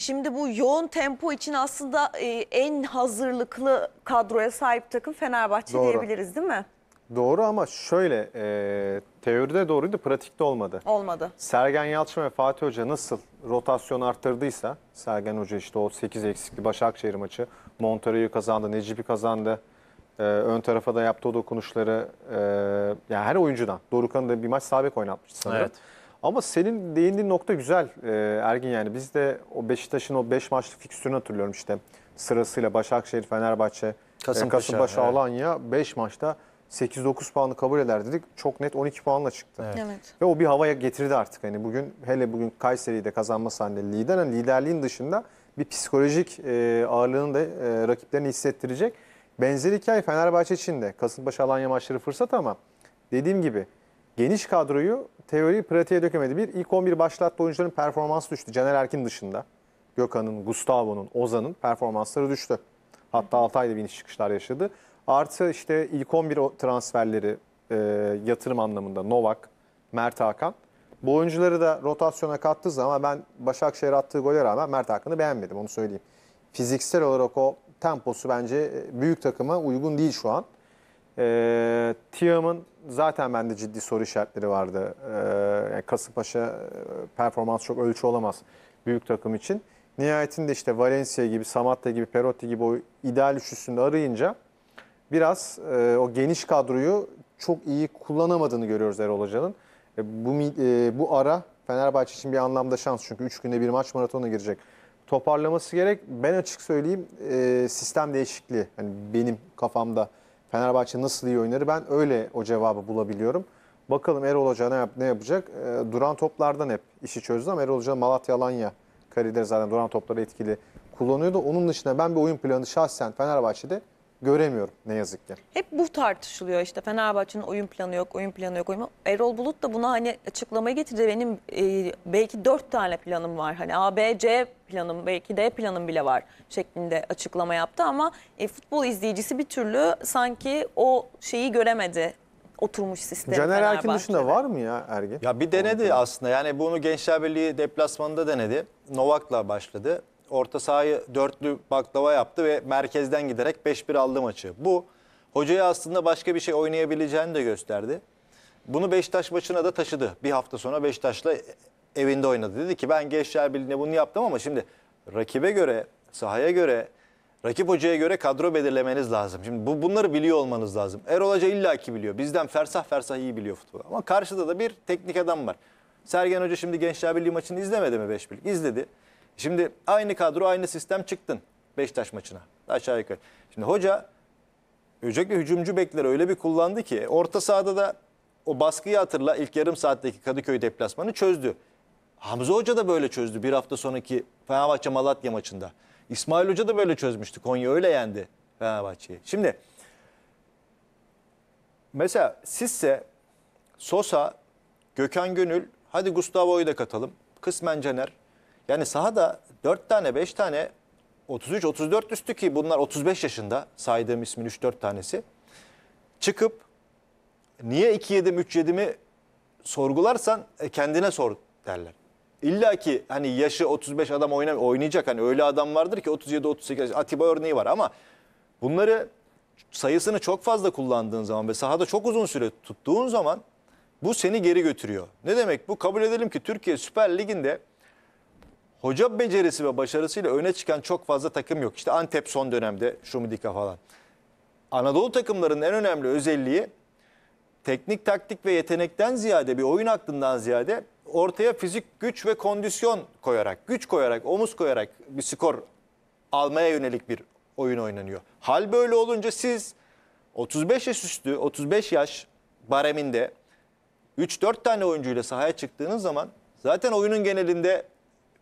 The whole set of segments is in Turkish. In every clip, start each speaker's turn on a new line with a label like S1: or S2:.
S1: Şimdi bu yoğun tempo için aslında e, en hazırlıklı kadroya sahip takım Fenerbahçe
S2: Doğru.
S1: diyebiliriz değil mi?
S2: Doğru ama şöyle e, teoride doğruydu, pratikte olmadı.
S1: Olmadı.
S2: Sergen Yalçın ve Fatih Hoca nasıl rotasyon arttırdıysa, Sergen Hoca işte o 8 eksikli Başakşehir maçı, Montero'yu kazandı, Necip'i kazandı. E, ön tarafa da yaptığı o dokunuşları e, yani her oyuncudan. Dorukhan'ı da bir maç sabit oynatmıştı sanırım.
S3: Evet.
S2: Ama senin değindiğin nokta güzel e, Ergin yani. Biz de o Beşiktaş'ın o 5 maçlık fikstürünü hatırlıyorum işte. Sırasıyla Başakşehir, Fenerbahçe, e,
S3: Kasımpaşa,
S2: Kasımpaşa,
S3: evet.
S2: Alanya 5 maçta 8-9 puanı kabul eder dedik. Çok net 12 puanla çıktı.
S3: Evet.
S1: Evet.
S2: Ve o bir havaya getirdi artık. Hani bugün hele bugün Kayseri'yi de kazanması halinde lider. hani liderliğin dışında bir psikolojik e, ağırlığını da e, rakiplerine hissettirecek. Benzer hikaye Fenerbahçe için de. Kasımpaşa Alanya maçları fırsat ama dediğim gibi geniş kadroyu teoriyi pratiğe dökemedi. Bir ilk 11 başlattığı oyuncuların performansı düştü. Caner Erkin dışında. Gökhan'ın, Gustavo'nun, Ozan'ın performansları düştü. Hatta Altay'da bir iniş çıkışlar yaşadı. Artı işte ilk 11 o transferleri e, yatırım anlamında Novak, Mert Hakan. Bu oyuncuları da rotasyona kattığı zaman ben Başakşehir attığı gole rağmen Mert Hakan'ı beğenmedim onu söyleyeyim. Fiziksel olarak o temposu bence büyük takıma uygun değil şu an. E, Tiam'ın zaten bende ciddi soru işaretleri vardı. E, yani Kasımpaşa e, performans çok ölçü olamaz büyük takım için. Nihayetinde işte Valencia gibi, Samatta gibi, Perotti gibi o ideal üçlüsünde arayınca biraz e, o geniş kadroyu çok iyi kullanamadığını görüyoruz Erol Hoca'nın. E, bu, e, bu ara Fenerbahçe için bir anlamda şans çünkü 3 günde bir maç maratonuna girecek. Toparlaması gerek. Ben açık söyleyeyim e, sistem değişikliği. Hani benim kafamda Fenerbahçe nasıl iyi oynar ben öyle o cevabı bulabiliyorum. Bakalım Erol Hoca ne, yap, ne yapacak? E, duran toplardan hep işi çözdü ama Erol Hoca Malatya Alanya karileri zaten duran topları etkili kullanıyordu. Onun dışında ben bir oyun planı şahsen Fenerbahçe'de göremiyorum ne yazık ki.
S1: Hep bu tartışılıyor işte Fenerbahçe'nin oyun planı yok, oyun planı yok. Oyun... Erol Bulut da buna hani açıklamayı getirdi. Benim e, belki dört tane planım var. Hani A, B, C planım, belki D planım bile var şeklinde açıklama yaptı. Ama e, futbol izleyicisi bir türlü sanki o şeyi göremedi. Oturmuş sistemi
S2: Caner Erkin dışında var mı ya Ergin?
S3: Ya bir denedi aslında. Yani bunu Gençler Birliği deplasmanında denedi. Novak'la başladı. Orta sahayı dörtlü baklava yaptı ve merkezden giderek 5-1 aldı maçı. Bu hocaya aslında başka bir şey oynayabileceğini de gösterdi. Bunu Beşiktaş maçına da taşıdı. Bir hafta sonra Beşiktaş'la evinde oynadı. Dedi ki ben Gençler Birliği'ne bunu yaptım ama şimdi rakibe göre, sahaya göre, rakip hocaya göre kadro belirlemeniz lazım. Şimdi bu, bunları biliyor olmanız lazım. Erol Hoca illaki biliyor. Bizden fersah fersah iyi biliyor futbolu. Ama karşıda da bir teknik adam var. Sergen Hoca şimdi Gençler Birliği maçını izlemedi mi 5 birlik? İzledi. Şimdi aynı kadro, aynı sistem çıktın Beşiktaş maçına. Aşağı yukarı. Şimdi hoca özellikle hücumcu bekleri öyle bir kullandı ki orta sahada da o baskıyı hatırla ilk yarım saatteki Kadıköy deplasmanı çözdü. Hamza Hoca da böyle çözdü bir hafta sonraki Fenerbahçe Malatya maçında. İsmail Hoca da böyle çözmüştü. Konya öyle yendi Fenerbahçe'yi. Şimdi mesela sizse Sosa, Gökhan Gönül, hadi Gustavo'yu da katalım. Kısmen Caner. Yani sahada 4 tane 5 tane 33-34 üstü ki bunlar 35 yaşında saydığım ismin 3-4 tanesi. Çıkıp niye 2 yedim 3 yedimi sorgularsan e, kendine sor derler. İlla ki hani yaşı 35 adam oyna, oynayacak hani öyle adam vardır ki 37-38 Atiba örneği var ama bunları sayısını çok fazla kullandığın zaman ve sahada çok uzun süre tuttuğun zaman bu seni geri götürüyor. Ne demek bu? Kabul edelim ki Türkiye Süper Ligi'nde hoca becerisi ve başarısıyla öne çıkan çok fazla takım yok. İşte Antep son dönemde, Şumidika falan. Anadolu takımlarının en önemli özelliği teknik taktik ve yetenekten ziyade bir oyun aklından ziyade ortaya fizik güç ve kondisyon koyarak, güç koyarak, omuz koyarak bir skor almaya yönelik bir oyun oynanıyor. Hal böyle olunca siz 35 yaş üstü, 35 yaş bareminde 3-4 tane oyuncuyla sahaya çıktığınız zaman zaten oyunun genelinde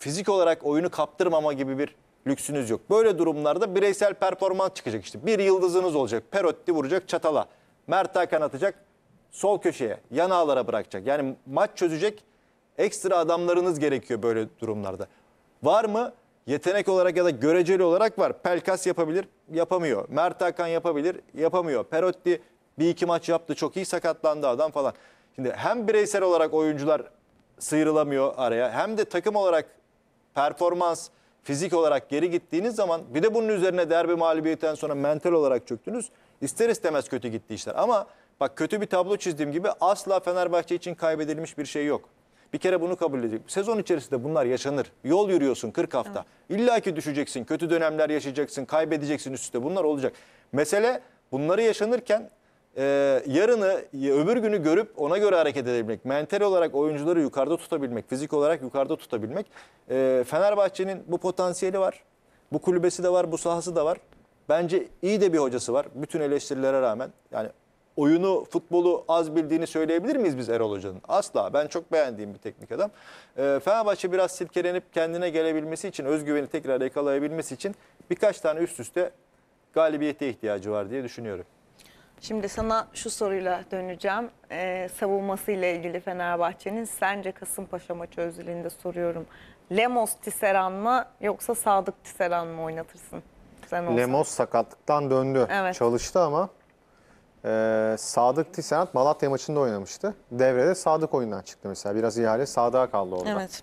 S3: fizik olarak oyunu kaptırmama gibi bir lüksünüz yok. Böyle durumlarda bireysel performans çıkacak işte. Bir yıldızınız olacak. Perotti vuracak çatala. Mert Hakan atacak sol köşeye. Yan ağlara bırakacak. Yani maç çözecek ekstra adamlarınız gerekiyor böyle durumlarda. Var mı? Yetenek olarak ya da göreceli olarak var. Pelkas yapabilir, yapamıyor. Mert Hakan yapabilir, yapamıyor. Perotti bir iki maç yaptı, çok iyi sakatlandı adam falan. Şimdi hem bireysel olarak oyuncular sıyrılamıyor araya hem de takım olarak performans fizik olarak geri gittiğiniz zaman bir de bunun üzerine derbi mağlubiyetten sonra mental olarak çöktünüz. İster istemez kötü gitti işler. Ama bak kötü bir tablo çizdiğim gibi asla Fenerbahçe için kaybedilmiş bir şey yok. Bir kere bunu kabul edecek. Sezon içerisinde bunlar yaşanır. Yol yürüyorsun 40 hafta. İlla ki düşeceksin, kötü dönemler yaşayacaksın, kaybedeceksin üst üste. Bunlar olacak. Mesele bunları yaşanırken e, yarını, öbür günü görüp ona göre hareket edebilmek. Mental olarak oyuncuları yukarıda tutabilmek, fizik olarak yukarıda tutabilmek. E, Fenerbahçe'nin bu potansiyeli var. Bu kulübesi de var, bu sahası da var. Bence iyi de bir hocası var. Bütün eleştirilere rağmen. Yani oyunu, futbolu az bildiğini söyleyebilir miyiz biz Erol Hoca'nın? Asla. Ben çok beğendiğim bir teknik adam. Ee, Fenerbahçe biraz silkelenip kendine gelebilmesi için, özgüveni tekrar yakalayabilmesi için birkaç tane üst üste galibiyete ihtiyacı var diye düşünüyorum.
S1: Şimdi sana şu soruyla döneceğim. Ee, savunmasıyla ilgili Fenerbahçe'nin sence Kasımpaşa maçı özelinde soruyorum. Lemos Tisseran mı yoksa Sadık Tisseran mı oynatırsın? Sen olsan.
S2: Lemos sakatlıktan döndü.
S1: Evet.
S2: Çalıştı ama e, Sadık Tisserant Malatya maçında oynamıştı. Devrede Sadık oyundan çıktı mesela. Biraz ihale Sadık'a kaldı orada.
S1: Evet.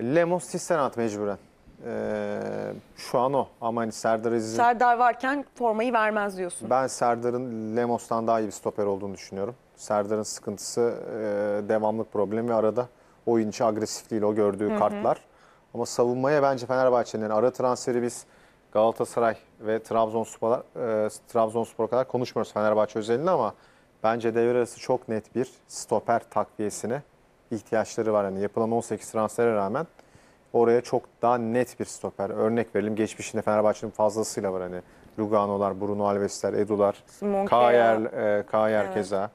S2: Lemos Tisserant mecburen. E, şu an o. Ama hani Serdar Aziz'in...
S1: Serdar varken formayı vermez diyorsun.
S2: Ben Serdar'ın Lemos'tan daha iyi bir stoper olduğunu düşünüyorum. Serdar'ın sıkıntısı e, devamlık problemi arada oyun içi agresifliğiyle o gördüğü kartlar. Ama savunmaya bence Fenerbahçe'nin ara transferi biz Galatasaray ve Trabzonspor, e, Trabzonspor kadar konuşmuyoruz Fenerbahçe özelinde ama bence devre arası çok net bir stoper takviyesine ihtiyaçları var. Yani yapılan 18 transfere rağmen oraya çok daha net bir stoper. Örnek verelim geçmişinde Fenerbahçe'nin fazlasıyla var hani Lugano'lar, Bruno Alves'ler, Edu'lar, Kayer, e, Kayer
S1: Evet.
S2: keza.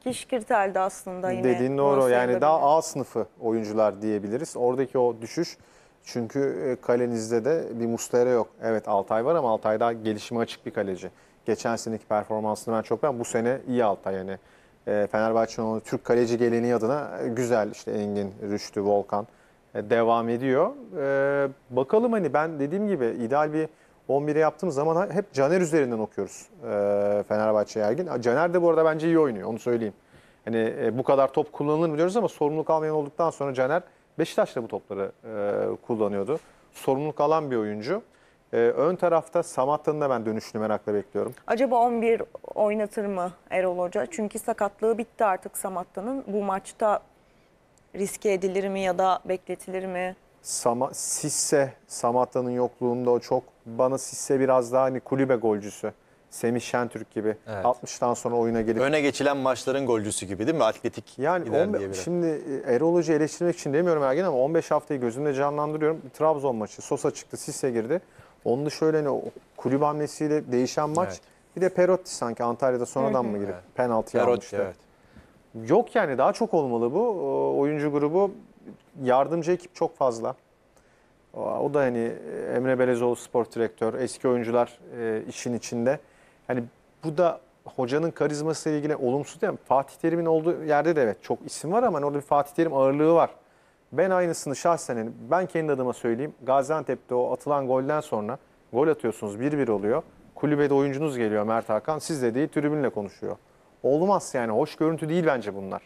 S1: Kişkirtel'de aslında yine.
S2: Dediğin doğru yani daha
S1: sayılabilir.
S2: A sınıfı oyuncular diyebiliriz. Oradaki o düşüş çünkü e, kalenizde de bir Mustera yok. Evet Altay var ama Altay daha gelişime açık bir kaleci. Geçen seneki performansını ben çok beğendim. Bu sene iyi Altay yani. E, Fenerbahçe'nin Türk kaleci geleneği adına güzel işte Engin, Rüştü, Volkan devam ediyor. E, bakalım hani ben dediğim gibi ideal bir 11'e yaptığımız zaman hep Caner üzerinden okuyoruz e, Fenerbahçe Ergin. Caner de bu arada bence iyi oynuyor onu söyleyeyim. Hani e, bu kadar top kullanılır mı diyoruz ama sorumluluk almayan olduktan sonra Caner Beşiktaş'ta bu topları e, kullanıyordu. Sorumluluk alan bir oyuncu. E, ön tarafta Samatta'nın da ben dönüşünü merakla bekliyorum.
S1: Acaba 11 oynatır mı Erol Hoca? Çünkü sakatlığı bitti artık Samatta'nın. Bu maçta riske edilir mi ya da bekletilir mi?
S2: Sama, Sisse, Samatta'nın yokluğunda o çok bana Sisse biraz daha hani kulübe golcüsü. Semih Şentürk gibi
S3: Evet.
S2: 60'tan sonra oyuna gelip
S3: Öne geçilen maçların golcüsü gibi değil mi? Atletik
S2: Yani
S3: gider
S2: 15
S3: diye biri.
S2: şimdi e, Erol Hoca'yı eleştirmek için demiyorum Ergen ama 15 haftayı gözümde canlandırıyorum. Trabzon maçı, Sosa çıktı, Sisse girdi. Onun dışı öyle hani kulüp hamlesiyle değişen maç.
S3: Evet.
S2: Bir de Perotti sanki Antalya'da sonradan mı girip
S3: Evet.
S2: penaltı
S3: Perotti,
S2: almıştı.
S3: evet.
S2: Yok yani daha çok olmalı bu. Oyuncu grubu yardımcı ekip çok fazla. O da hani Emre Belezoğlu spor direktör, eski oyuncular e, işin içinde. Hani bu da hocanın karizmasıyla ilgili olumsuz değil mi? Fatih Terim'in olduğu yerde de evet çok isim var ama hani orada bir Fatih Terim ağırlığı var. Ben aynısını şahsen hani ben kendi adıma söyleyeyim. Gaziantep'te o atılan golden sonra gol atıyorsunuz 1-1 oluyor. Kulübede oyuncunuz geliyor Mert Hakan. Siz de değil tribünle konuşuyor. Olmaz yani hoş görüntü değil bence bunlar.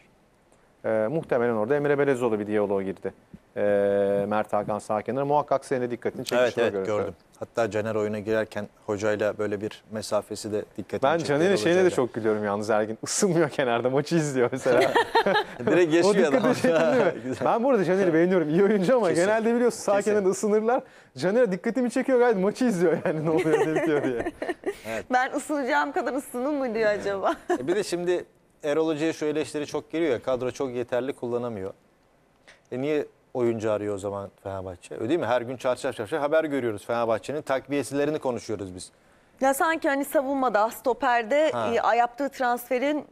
S2: Ee, muhtemelen orada Emre Belezoğlu bir diyaloğa girdi. Ee, Mert Hakan sağ kenara. Muhakkak senin de dikkatini çekmiş
S3: Evet evet
S2: görüntü.
S3: gördüm. Hatta Caner oyuna girerken hocayla böyle bir mesafesi de dikkatimi
S2: Ben
S3: çekti
S2: Caner'in şeyine de çok gülüyorum yalnız Ergin. Isınmıyor kenarda maçı izliyor mesela.
S3: Direkt
S2: o
S3: geçiyor adam.
S2: dikkatini çekti mi?
S3: Güzel.
S2: Ben bu arada Caner'i beğeniyorum. İyi oyuncu ama
S3: Kesin.
S2: genelde biliyorsun sağ
S3: Kesin.
S2: kenarda ısınırlar. Caner'e dikkatimi çekiyor gayet maçı izliyor yani ne oluyor ne bitiyor diye.
S1: Ben ısınacağım kadar ısının mı diyor acaba?
S3: E bir de şimdi Erol Hoca'ya şu eleştiri çok geliyor ya kadro çok yeterli kullanamıyor. E niye oyuncu arıyor o zaman Fenerbahçe? Öyle değil mi? Her gün çarşaf çarşaf haber görüyoruz Fenerbahçe'nin takviyesilerini konuşuyoruz biz.
S1: ya sanki hani savunmada, stoperde
S3: Ha.
S1: e, yaptığı transferin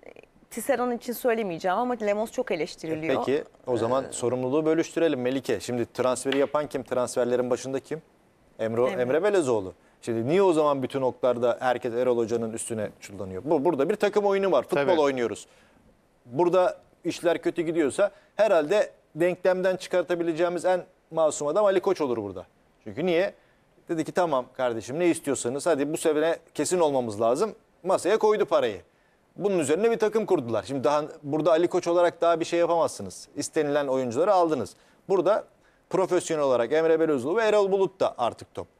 S1: Tisseran için söylemeyeceğim ama Lemos çok eleştiriliyor.
S3: E Peki o zaman sorumluluğu bölüştürelim Melike. Şimdi transferi yapan kim? Transferlerin başında kim? Emre,
S1: Emre.
S3: Emre. Belezoğlu. Şimdi niye o zaman bütün oklarda herkes Erol Hoca'nın üstüne çullanıyor? Bu, burada bir takım oyunu var. Futbol
S2: Tabii.
S3: oynuyoruz. Burada işler kötü gidiyorsa herhalde denklemden çıkartabileceğimiz en masum adam Ali Koç olur burada. Çünkü niye? Dedi ki tamam kardeşim ne istiyorsanız hadi bu sene kesin olmamız lazım. Masaya koydu parayı. Bunun üzerine bir takım kurdular. Şimdi daha burada Ali Koç olarak daha bir şey yapamazsınız. İstenilen oyuncuları aldınız. Burada profesyonel olarak Emre Belözoğlu ve Erol Bulut da artık top.